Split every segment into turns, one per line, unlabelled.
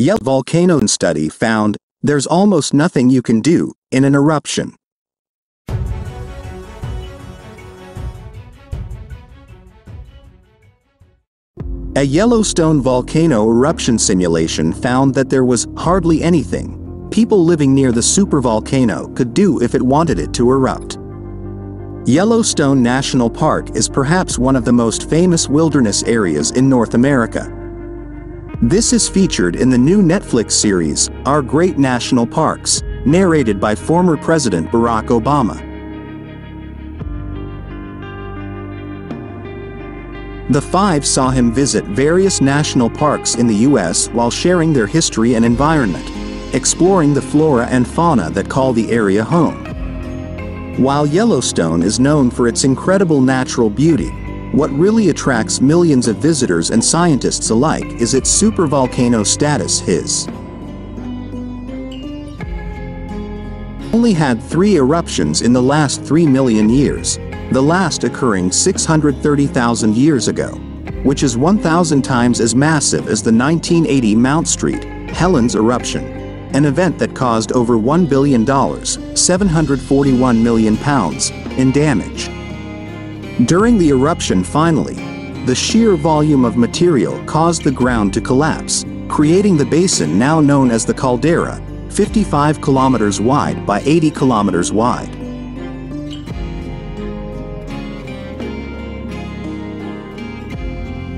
Yellow volcano study found there's almost nothing you can do in an eruption. A Yellowstone volcano eruption simulation found that there was hardly anything people living near the supervolcano could do if it wanted it to erupt. Yellowstone National Park is perhaps one of the most famous wilderness areas in North America. This is featured in the new Netflix series, Our Great National Parks, narrated by former President Barack Obama. The five saw him visit various national parks in the U.S. while sharing their history and environment, exploring the flora and fauna that call the area home. While Yellowstone is known for its incredible natural beauty, what really attracts millions of visitors and scientists alike is its supervolcano status his. Only had three eruptions in the last 3 million years, the last occurring 630,000 years ago, which is 1,000 times as massive as the 1980 Mount St. Helens eruption, an event that caused over $1 billion, 741 million pounds, in damage. During the eruption finally, the sheer volume of material caused the ground to collapse, creating the basin now known as the caldera, 55 kilometers wide by 80 kilometers wide.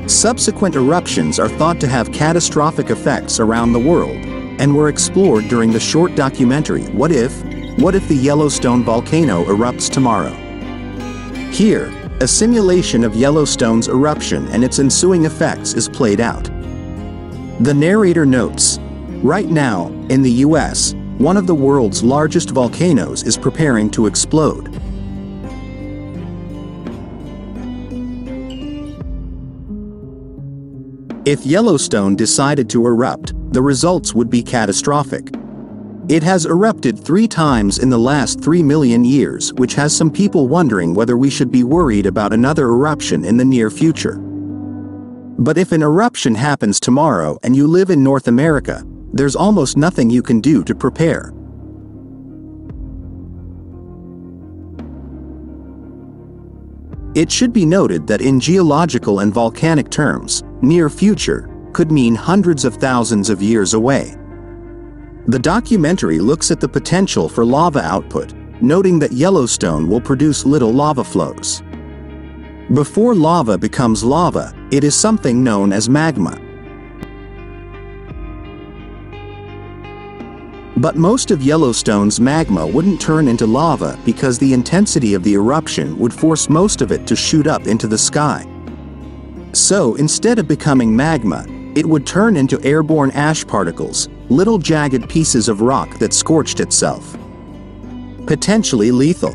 Subsequent eruptions are thought to have catastrophic effects around the world, and were explored during the short documentary What If? What if the Yellowstone volcano erupts tomorrow? Here, a simulation of Yellowstone's eruption and its ensuing effects is played out. The narrator notes, Right now, in the US, one of the world's largest volcanoes is preparing to explode. If Yellowstone decided to erupt, the results would be catastrophic. It has erupted three times in the last three million years which has some people wondering whether we should be worried about another eruption in the near future. But if an eruption happens tomorrow and you live in North America, there's almost nothing you can do to prepare. It should be noted that in geological and volcanic terms, near future could mean hundreds of thousands of years away. The documentary looks at the potential for lava output, noting that Yellowstone will produce little lava flows. Before lava becomes lava, it is something known as magma. But most of Yellowstone's magma wouldn't turn into lava because the intensity of the eruption would force most of it to shoot up into the sky. So instead of becoming magma, it would turn into airborne ash particles, little jagged pieces of rock that scorched itself. Potentially lethal.